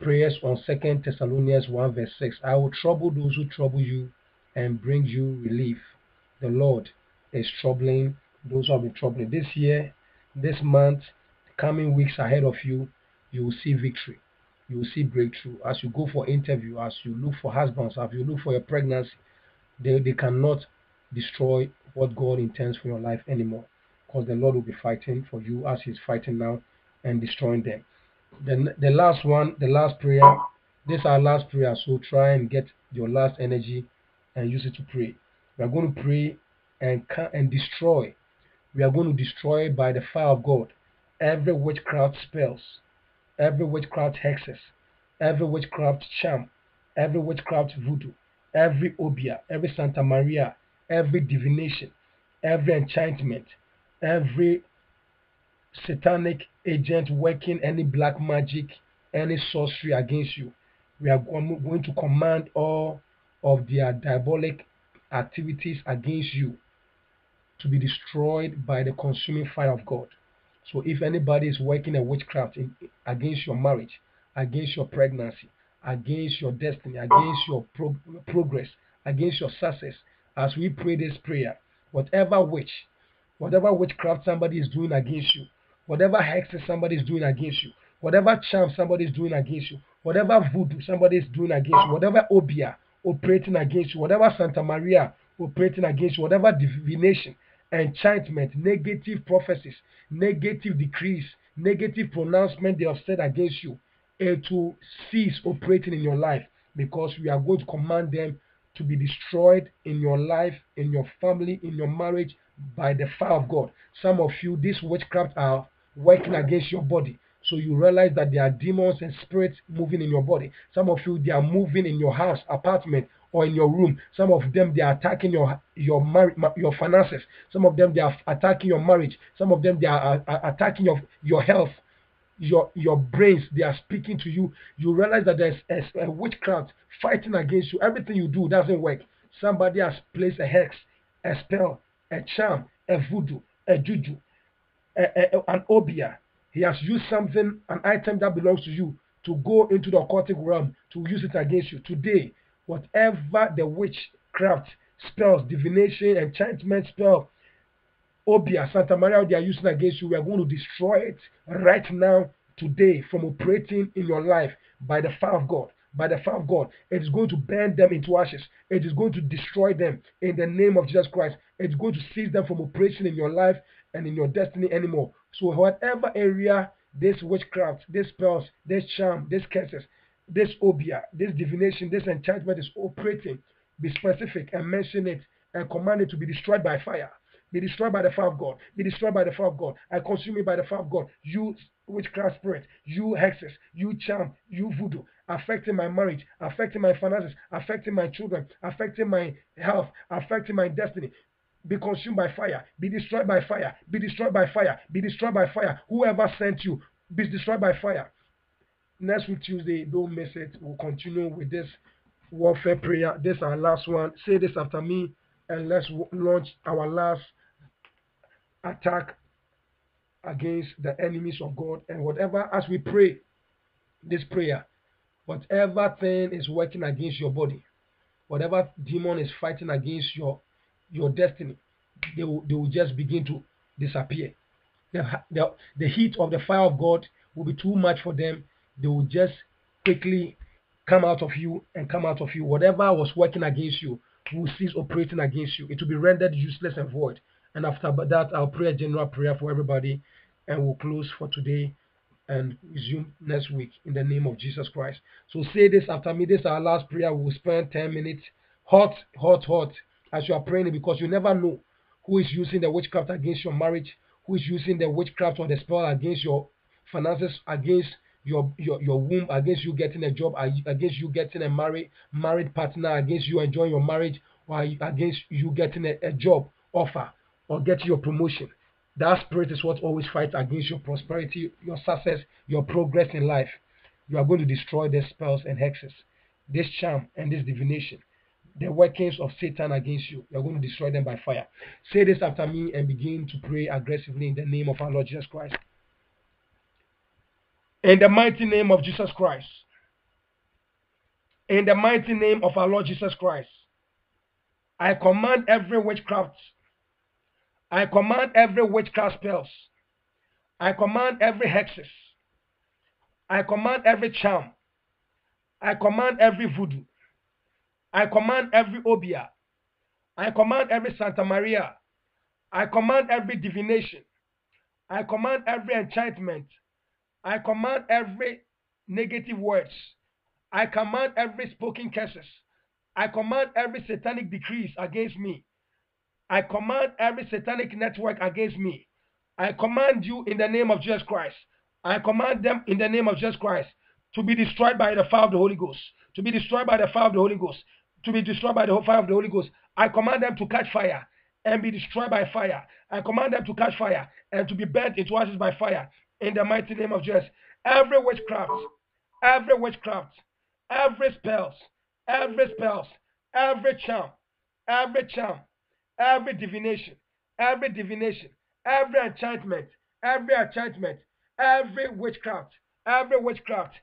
prayers on Second Thessalonians 1 verse 6. I will trouble those who trouble you and bring you relief. The Lord is troubling those who have been troubling. This year, this month, coming weeks ahead of you, you will see victory. You will see breakthrough. As you go for interview, as you look for husbands, as you look for your pregnancy, they, they cannot destroy what God intends for your life anymore. Because the Lord will be fighting for you as He's fighting now and destroying them. The, the last one, the last prayer, this is our last prayer. So try and get your last energy and use it to pray. We are going to pray and and destroy. We are going to destroy by the fire of God every witchcraft spells, every witchcraft hexes, every witchcraft charm, every witchcraft voodoo, every obeah, every Santa Maria, every divination, every enchantment, every satanic agent working any black magic, any sorcery against you. We are going to command all of their diabolic activities against you to be destroyed by the consuming fire of God. So if anybody is working a witchcraft in, against your marriage, against your pregnancy, against your destiny, against your pro- progress, against your success, as we pray this prayer, whatever witch, whatever witchcraft somebody is doing against you, whatever hexes somebody is doing against you, whatever charm somebody is doing against you, whatever voodoo somebody is doing against you, whatever obeah operating against you, whatever Santa Maria operating against you, whatever divination, enchantment, negative prophecies, negative decrees, negative pronouncement they have said against you, it will cease operating in your life because we are going to command them to be destroyed in your life, in your family, in your marriage by the fire of God. Some of you, these witchcraft are working against your body. So you realize that there are demons and spirits moving in your body. Some of you, they are moving in your house, apartment, or in your room. Some of them, they are attacking your your your finances. Some of them, they are attacking your marriage. Some of them, they are attacking your your health, your your brains. They are speaking to you. You realize that there's a, a witchcraft fighting against you. Everything you do doesn't work. Somebody has placed a hex, a spell, a charm, a voodoo, a juju, an obeah he has used something, an item that belongs to you, to go into the occultic realm to use it against you. Today, whatever the witchcraft spells, divination, enchantment spell, Obeah, Santa Maria, they are using against you, we are going to destroy it right now, today, from operating in your life by the fire of God. By the fire of God, it is going to burn them into ashes. It is going to destroy them in the name of Jesus Christ. It's going to seize them from operation in your life and in your destiny anymore. So whatever area this witchcraft, this spells, this charm, this curses, this obeah, this divination, this enchantment is operating, be specific and mention it and command it to be destroyed by fire. Be destroyed by the fire of God. Be destroyed by the fire of God. I consume it by the fire of God. You witchcraft spirit, you hexes, you charm, you voodoo, affecting my marriage, affecting my finances, affecting my children, affecting my health, affecting my destiny be consumed by fire, be destroyed by fire, be destroyed by fire, be destroyed by fire. Whoever sent you, be destroyed by fire. Next week, Tuesday, don't miss it. We'll continue with this warfare prayer. This is our last one. Say this after me, and let's launch our last attack against the enemies of God. And whatever, as we pray this prayer, whatever thing is working against your body, whatever demon is fighting against your your destiny, they will, they will just begin to disappear. The, the, the heat of the fire of God will be too much for them. They will just quickly come out of you and come out of you. Whatever was working against you will cease operating against you. It will be rendered useless and void. And after that, I'll pray a general prayer for everybody and we'll close for today and resume next week in the name of Jesus Christ. So say this after me. This is our last prayer. We'll spend 10 minutes. Hot, hot, hot as you are praying because you never know who is using the witchcraft against your marriage, who is using the witchcraft or the spell against your finances, against your your, your womb, against you getting a job, against you getting a married married partner, against you enjoying your marriage, or against you getting a, a job offer or getting your promotion. That spirit is what always fights against your prosperity, your success, your progress in life. You are going to destroy the spells and hexes, this charm and this divination the workings of Satan against you. You're going to destroy them by fire. Say this after me and begin to pray aggressively in the name of our Lord Jesus Christ. In the mighty name of Jesus Christ, In the mighty name of our Lord Jesus Christ, I command every witchcraft. I command every witchcraft spells. I command every hexes. I command every charm. I command every voodoo. I command every obeah. I command every Santa Maria. I command every divination. I command every enchantment. I command every negative words. I command every spoken curses. I command every satanic decrees against me. I command every satanic network against me. I command you in the name of Jesus Christ. I command them in the name of Jesus Christ to be destroyed by the fire of the Holy Ghost. To be destroyed by the fire of the Holy Ghost. To be destroyed by the fire of the Holy Ghost. I command them to catch fire and be destroyed by fire. I command them to catch fire and to be burnt into ashes by fire in the mighty name of Jesus. Every witchcraft, every witchcraft, every spells, every spells, every charm, every charm, every divination, every divination, every enchantment, every enchantment, every witchcraft, every witchcraft,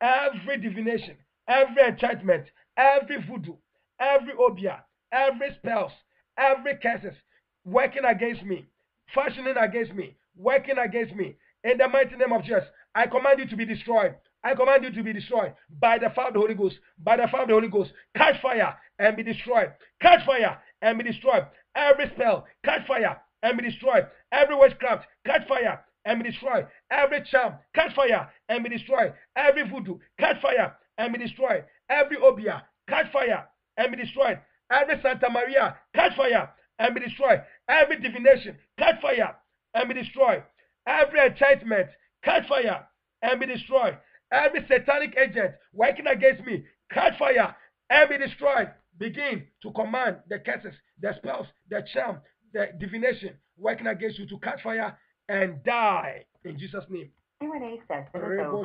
every divination, every enchantment, every voodoo, every obeah, every spells, every curses working against me, fashioning against me, working against me. In the mighty name of Jesus, I command you to be destroyed. I command you to be destroyed by the fire of the Holy Ghost. By the fire of the Holy Ghost. Catch fire and be destroyed. Catch fire and be destroyed. Every spell, catch fire and be destroyed. Every witchcraft, catch fire and be destroyed. Every charm, catch fire and be destroyed. Every voodoo, catch fire and be destroyed. Every obeah, catch fire and be destroyed. Every Santa Maria, catch fire and be destroyed. Every divination, catch fire and be destroyed. Every enchantment, catch fire and be destroyed. Every satanic agent working against me, catch fire and be destroyed. Begin to command the curses, the spells, the charm, the divination working against you to catch fire and die in Jesus' name. Q&A session is over.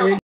In